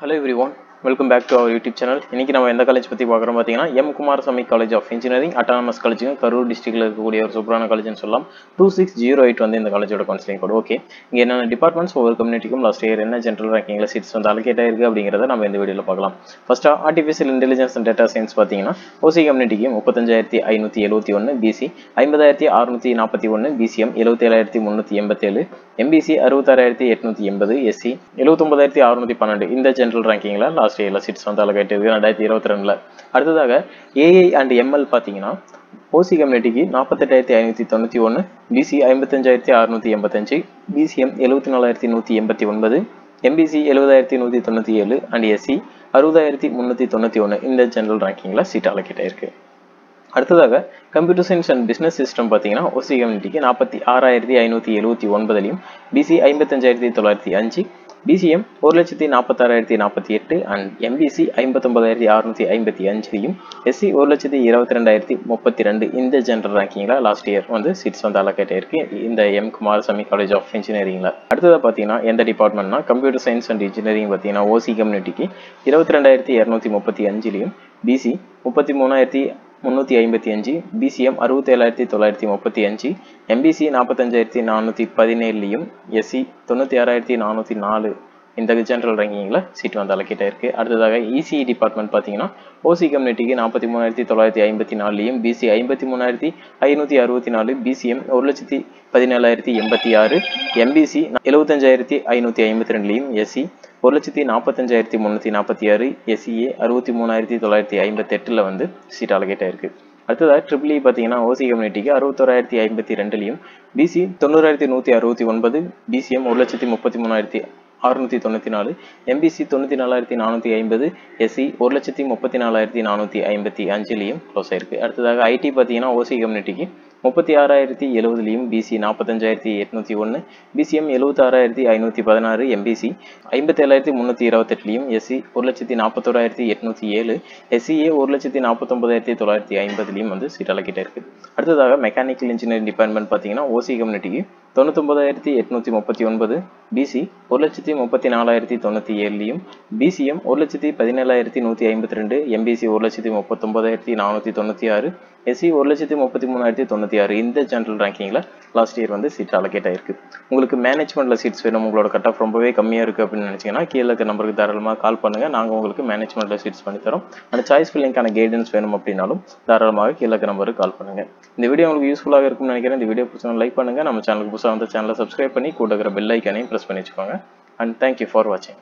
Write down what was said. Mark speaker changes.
Speaker 1: hello everyone. Welcome back to our YouTube channel இன்றைக்கி நம்ம எந்த காலேஜ் பற்றி பார்க்குறோம் பார்த்தீங்கன்னா M Kumarasamy college of engineering autonomous காலேஜுங்க Karur டிஸ்ட்ரிக்டில் இருக்கக்கூடிய ஒரு சூப்பரான காலேஜ்னு சொல்லலாம். டூ சிக்ஸ் ஜீரோ எயிட் வந்து இந்த காலேஜோட கவுன்சிலிங் கோட் ஓகே இங்கே என்னென்ன டிபார்ட்மெண்ட்ஸ் ஒவ்வொரு கம்யூனிட்டிக்கும் லாஸ்ட் இயர் என்ன ஜென்ரல் ரேங்கிங்கில் சீட்ஸ் வந்து அலகேட் ஆயிருக்கு அப்படிங்கிறத நம்ம இந்த வீடியோவில் பார்க்கலாம். ஃபஸ்ட்டாக artificial intelligence and data science பார்த்தீங்கன்னா ஓசி கம்யூனிட்டிக்கு முப்பத்தஞ்சாயிரத்தி ஐநூற்றி எழுபத்தி ஒன்று பிசி ஐம்பதாயிரத்தி அறுநூற்றி நாற்பத்தி ஒன்று பிசிஎம் எழுபத்தேழாயிரத்தி முந்நூற்றி எண்பத்தேழு எம்பிசி அறுபத்தாறாயிரத்தி எட்நூற்றி எண்பது எஸ்சி எழுபத்தொம்பதாயிரத்தி அறுநூற்றி பன்னெண்டு. இந்த ஜென்ரல் ரேங்கிங்கில் லாஸ்ட் இயரில் சீட்ஸ் வந்து அலகேட் இருக்கு. ரெண்டாயிரத்தி இருபத்தி ரெண்டில். அடுத்ததாக ஏஐ அண்ட் எம்எல் பார்த்தீங்கன்னா ஓசி கம்யூனிட்டிக்கு நாற்பத்தெட்டாயிரத்தி ஐநூற்றி தொண்ணூற்றி ஒன்று பிசி ஐம்பத்தஞ்சாயிரத்தி அறுநூற்றி எண்பத்தஞ்சு பிசிஎம் எழுபத்தி நாலாயிரத்தி நூற்றி எண்பத்தி ஒன்பது எம்பிசி எழுபதாயிரத்தி நூற்றி தொண்ணூற்றி ஏழு அண்ட் எஸ்சி அறுபதாயிரத்தி முந்நூற்றி தொண்ணூற்றி ஒன்று இந்த ஜென்ரல் ரேங்கிங்கில் சீட் அலகேட் ஆயிருக்கு. அடுத்ததாக computer science and business system பார்த்தீங்கன்னா ஓசி கம்யூனிட்டிக்கு நாற்பத்தி ஆறாயிரத்தி ஐநூற்றி எழுபத்தி ஒன்பதுலையும் பிசி ஐம்பத்தஞ்சாயிரத்தி தொள்ளாயிரத்தி அஞ்சு பிசிஎம் ஒரு லட்சத்தி நாற்பத்தாறாயிரத்தி நாற்பத்தி எட்டு அண்ட் எம்பிசி ஐம்பத்தொம்பதாயிரத்தி அறுநூற்றி ஐம்பத்தி அஞ்சுலையும் எஸ்சி ஒரு லட்சத்தி இருபத்தி ரெண்டாயிரத்தி முப்பத்தி ரெண்டு இந்த ஜென்ரல் ரேங்கிங்கில் லாஸ்ட் இயர் வந்து சீட்ஸ் வந்து அலோகேட் ஆயிருக்கு. இந்த எம் குமாரசாமி காலேஜ் ஆஃப் இன்ஜினியரிங்கில் அடுத்ததாக பார்த்தீங்கன்னா எந்த டிபார்ட்மெண்ட்னா கம்ப்யூட்டர் சயின்ஸ் அண்ட் இன்ஜினியரிங் பார்த்தீங்கன்னா ஓசி கம்யூனிட்டிக்கு இருபத்தி ரெண்டாயிரத்தி இரநூத்தி முப்பத்தி அஞ்சுலையும் பிசி முப்பத்தி மூணாயிரத்தி முந்நூற்றி ஐம்பத்தி அஞ்சு பிசிஎம் அறுபத்தேழாயிரத்தி தொள்ளாயிரத்தி முப்பத்தி அஞ்சு எம்பிசி நாற்பத்தஞ்சாயிரத்தி நானூற்றி பதினேழுலையும் எஸ்சி தொண்ணூற்றி ஆறாயிரத்தி நானூற்றி நாலு இந்த ஜென்ரல் ரேங்கிங்கில் சீட் வந்து அலக்கிட்ட இருக்குது அடுத்ததாக இசிஇ டிபார்ட்மெண்ட் பார்த்தீங்கன்னா ஓசி கம்யூனிட்டிக்கு நாற்பத்தி மூணாயிரத்தி தொள்ளாயிரத்தி ஐம்பத்தி நாலுலையும் பிசி ஐம்பத்தி மூணாயிரத்தி ஐநூற்றி அறுபத்தி நாலு பிசிஎம் ஒரு லட்சத்தி பதினேழாயிரத்தி எண்பத்தி ஆறு எம்பிசி எழுபத்தஞ்சாயிரத்தி ஐநூற்றி ஐம்பத்தி ரெண்டுலையும் எஸ்சி ஒரு லட்சத்தி நாற்பத்தஞ்சாயிரத்தி முந்நூற்றி நாற்பத்தி ஆறு எஸ்சிஏ அறுபத்தி மூணாயிரத்தி தொள்ளாயிரத்தி ஐம்பத்தெட்டில் வந்து சீட் அலகேட் ஆயிருக்கு. அடுத்ததாக ட்ரிபிள் இ e பார்த்தீங்கன்னா ஓசி கம்யூனிட்டிக்கு அறுபத்தோராயிரத்தி ஐம்பத்தி ரெண்டுலையும் பிசி தொண்ணூறாயிரத்தி நூற்றி அறுபத்தி ஒன்பது பிசிஎம் ஒரு லட்சத்தி முப்பத்தி மூணாயிரத்தி அறுநூற்றி தொண்ணூற்றி நாலு எம்பிசி தொண்ணூற்றி நாலாயிரத்தி நானூற்றி ஐம்பது எஸ்சி ஒரு லட்சத்தி முப்பத்தி நாலாயிரத்தி நானூற்றி ஐம்பத்தி அஞ்சுலேயும் க்ளோஸ் ஆயிருக்கு. அடுத்ததாக ஐடி பார்த்தீங்கன்னா ஓசி கம்யூனிட்டிக்கு முப்பத்தி ஆறாயிரத்தி எழுபதுலையும் பிசி நாற்பத்தஞ்சாயிரத்தி எட்நூற்றி ஒன்று பிசிஎம் எழுபத்தாறாயிரத்தி ஐநூற்றி பதினாறு எம்பிசி ஐம்பத்தேழாயிரத்தி முந்நூற்றி இருபத்தெட்டுலையும் எஸ்சி ஒரு லட்சத்தி நாற்பத்தோராயிரத்தி எட்நூற்றி ஏழு எஸ்சிஏ ஒரு லட்சத்தி நாற்பத்தொம்பதாயிரத்தி தொள்ளாயிரத்தி ஐம்பதுலையும் வந்து சீட் அலக்கிட்ட இருக்கு. அடுத்ததாக மெக்கானிக்கல் இன்ஜினியரிங் டிபார்ட்மெண்ட் பார்த்தீங்கன்னா ஓசி கம்யூனிட்டிக்கு தொண்ணூத்தொம்பதாயிரத்தி எட்நூற்றி முப்பத்தி ஒன்பது பிசி ஒரு லட்சத்தி முப்பத்தி நாலாயிரத்தி தொண்ணூற்றி ஏழுலையும் பிசிஎம் ஒரு லட்சத்தி பதினேழாயிரத்தி நூற்றி ஐம்பத்தி ரெண்டு எம்பிசி ஒரு லட்சத்தி முப்பத்தொம்பதாயிரத்தி நானூற்றி தொண்ணூற்றி ஆறு எஸ்சி ஒரு லட்சத்தி முப்பத்தி மூணாயிரத்தி தொண்ணூற்றி ஆறு இந்த ஜென்ரல் ரேங்கிங்கில் லாஸ்ட் இயர் வந்து சீட் அலோகேட் ஆயிருக்கு. உங்களுக்கு மேனேஜ்மெண்ட்டில் சீட்ஸ் வேணும் உங்களோட கட் ஆஃப் ரொம்பவே கம்மியாக இருக்குது அப்படின்னு நினச்சிங்கன்னா கீழே இருக்க நம்பருக்கு தாராளமாக கால் பண்ணுங்கள் நாங்கள் உங்களுக்கு மேனேஜ்மெண்ட்டில் சீட்ஸ் பண்ணித்தரோம் அந்த சாய்ஸ் ஃபில்லிங்கான கைடன்ஸ் வேணும் அப்படின்னாலும் தாராளமாக கீழே இருக்க நம்பருக்கு கால் பண்ணுங்கள் இந்த வீடியோ உங்களுக்கு யூஸ்ஃபுல்லாக இருக்கும்னு நினைக்கிறேன். இந்த வீடியோ பிடிச்சா லைக் பண்ணுங்கள் நம்ம சேனலுக்கு புதுசாக வந்து சேனலை சப்ஸ்கிரைப் பண்ணி கூட இருக்கிற பெல் ஐக்கானையும் ப்ரெஸ் பண்ணி வச்சுக்கோங்க. அண்ட் தேங்க்யூ ஃபார் வாட்சிங்